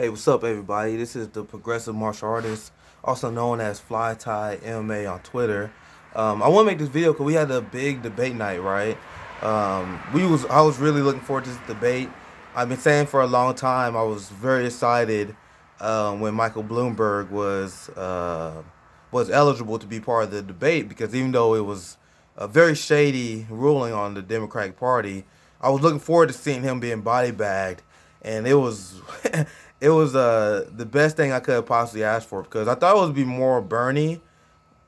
Hey, what's up, everybody? This is the Progressive Martial Artist, also known as Fly Thai MMA on Twitter. Um, I want to make this video because we had a big debate night, right? Um, we was I was really looking forward to this debate. I've been saying for a long time I was very excited um, when Michael Bloomberg was uh, was eligible to be part of the debate because even though it was a very shady ruling on the Democratic Party, I was looking forward to seeing him being body bagged, and it was it was uh the best thing I could have possibly asked for because I thought it would be more Bernie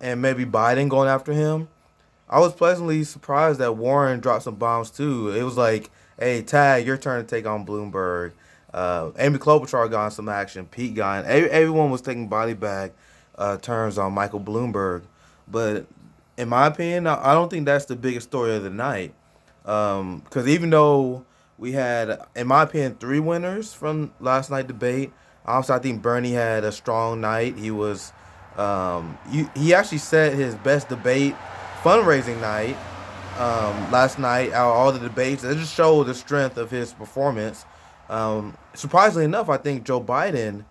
and maybe Biden going after him. I was pleasantly surprised that Warren dropped some bombs too. It was like, hey, Tag, your turn to take on Bloomberg. Uh, Amy Klobuchar got some action. Pete got everyone was taking body bag uh, turns on Michael Bloomberg. But in my opinion, I don't think that's the biggest story of the night. Because um, even though we had, in my opinion, three winners from last night debate. Also, I think Bernie had a strong night. He was, um, he, he actually set his best debate fundraising night um, last night. Out all the debates, it just showed the strength of his performance. Um, surprisingly enough, I think Joe Biden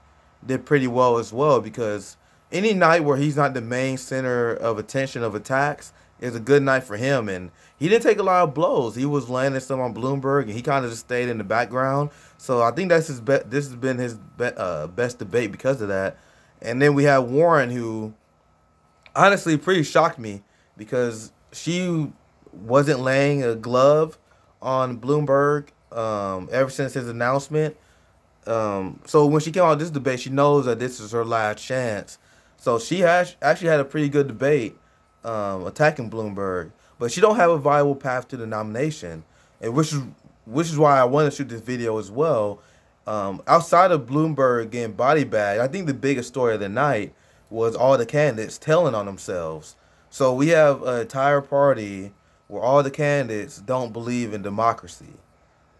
did pretty well as well because any night where he's not the main center of attention of attacks is a good night for him. And he didn't take a lot of blows. He was landing some on Bloomberg, and he kind of just stayed in the background. So I think that's his be- This has been his be- uh, best debate because of that. And then we have Warren, who honestly pretty shocked me because she wasn't laying a glove on Bloomberg um, ever since his announcement. Um, so when she came out this debate, she knows that this is her last chance. So she has actually had a pretty good debate um, attacking Bloomberg but she don't have a viable path to the nomination, and which is which is why I want to shoot this video as well. Um, outside of Bloomberg getting body bag, I think the biggest story of the night was all the candidates telling on themselves. So we have an entire party where all the candidates don't believe in democracy.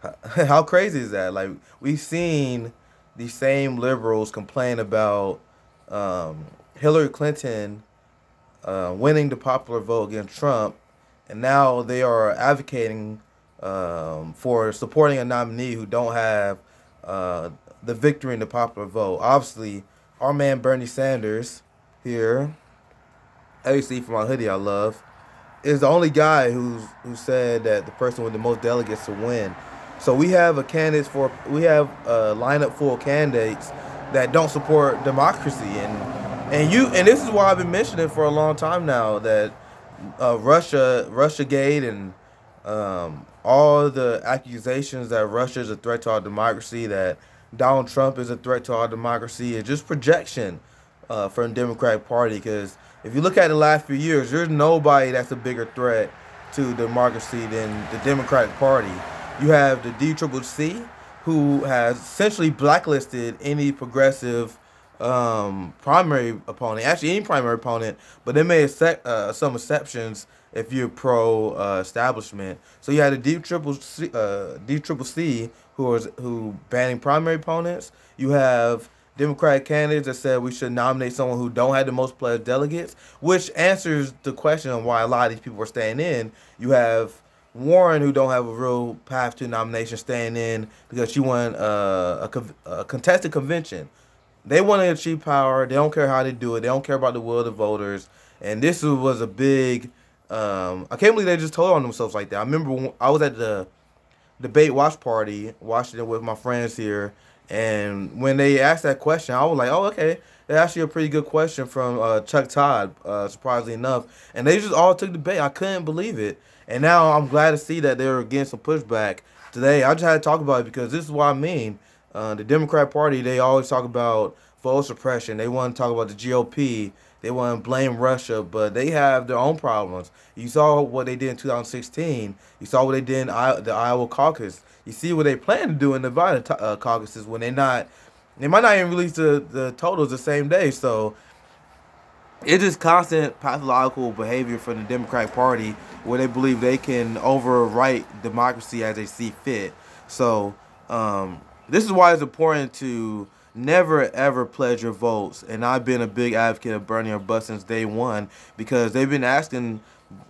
How crazy is that? Like we've seen these same liberals complain about um, Hillary Clinton uh, winning the popular vote against Trump and now they are advocating um, for supporting a nominee who don't have uh, the victory in the popular vote. Obviously, our man Bernie Sanders here, see from my hoodie I love, is the only guy who's who said that the person with the most delegates to win. So we have a candidate for we have a lineup full of candidates that don't support democracy and and you and this is why I've been mentioning for a long time now that uh, Russia, Russia Gate, and um, all the accusations that Russia is a threat to our democracy, that Donald Trump is a threat to our democracy, is just projection uh, from Democratic Party. Because if you look at the last few years, there's nobody that's a bigger threat to democracy than the Democratic Party. You have the DCCC, who has essentially blacklisted any progressive um, primary opponent, actually any primary opponent, but they made uh, some exceptions if you're pro uh, establishment. So you had a D triple C, uh, D triple C who was who banning primary opponents. You have Democratic candidates that said we should nominate someone who don't have the most pledged delegates, which answers the question on why a lot of these people are staying in. You have Warren, who don't have a real path to nomination, staying in because she won uh, a, a contested convention. They want to achieve power. They don't care how they do it. They don't care about the will of the voters. And this was a big. Um, I can't believe they just told on themselves like that. I remember I was at the debate watch party, watching it with my friends here, and when they asked that question, I was like, "Oh, okay, that's actually a pretty good question from uh, Chuck Todd." Uh, surprisingly enough, and they just all took the bait. I couldn't believe it, and now I'm glad to see that they're getting some pushback today. I just had to talk about it because this is what I mean. Uh, the Democrat Party, they always talk about voter suppression. They want to talk about the GOP. They want to blame Russia, but they have their own problems. You saw what they did in 2016. You saw what they did in the Iowa caucus. You see what they plan to do in the Nevada uh, caucuses when they're not, they might not even release the, the totals the same day. So it's just constant pathological behavior from the Democratic Party where they believe they can overwrite democracy as they see fit. So um, this is why it's important to never ever pledge your votes. And I've been a big advocate of Bernie or bust since day one because they've been asking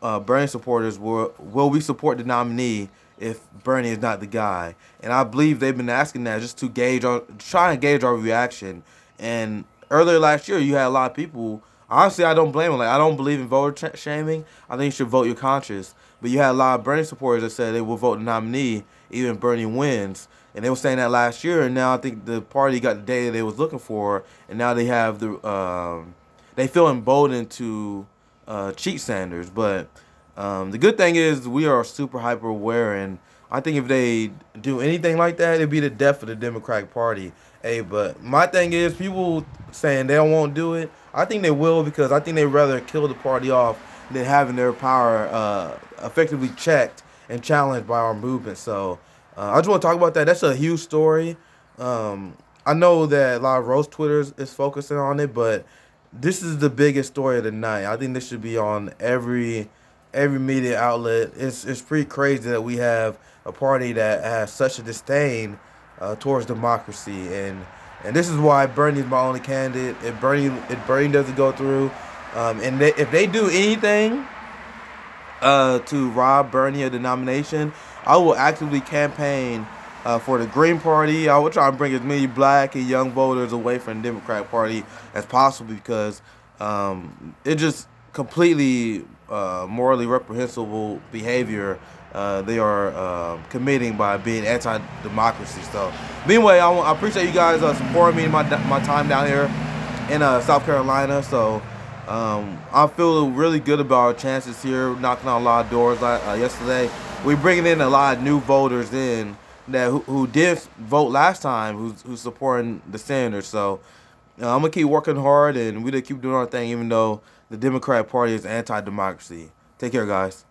uh, Bernie supporters, will, will we support the nominee if Bernie is not the guy. And I believe they've been asking that just to gauge our, trying to gauge our reaction. And earlier last year, you had a lot of people. Honestly, I don't blame them. Like I don't believe in voter shaming. I think you should vote your conscience. But you had a lot of Bernie supporters that said they will vote the nominee even Bernie wins. And they were saying that last year, and now I think the party got the data they was looking for, and now they have the um, they feel emboldened to uh, cheat Sanders. But um, the good thing is we are super hyper aware, and I think if they do anything like that, it'd be the death of the Democratic Party. Hey, but my thing is people saying they don't want to do it. I think they will because I think they'd rather kill the party off than having their power uh, effectively checked and challenged by our movement. So uh, I just want to talk about that. That's a huge story. Um, I know that a lot of roast Twitters is focusing on it, but this is the biggest story of the night. I think this should be on every every media outlet. It's it's pretty crazy that we have a party that has such a disdain uh, towards democracy, and and this is why Bernie is my only candidate. If Bernie if Bernie doesn't go through, um, and they, if they do anything uh, to rob Bernie of the nomination, I will actively campaign uh, for the Green Party. I will try to bring as many black and young voters away from the Democratic Party as possible because um, it just completely uh, morally reprehensible behavior uh, they are uh, committing by being anti-democracy. So, anyway, I, I appreciate you guys uh, supporting me in my my time down here in uh, South Carolina. So, um, I feel really good about our chances here, knocking on a lot of doors. Uh, yesterday, we're bringing in a lot of new voters in that who, who did vote last time, who's who's supporting the Sanders. So, I'm gonna keep working hard, and we're gonna keep doing our thing, even though the Democratic Party is anti-democracy. Take care, guys.